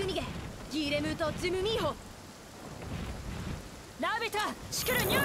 グニゲ。ギーレムートジムミーホ。ラビタシクルニョ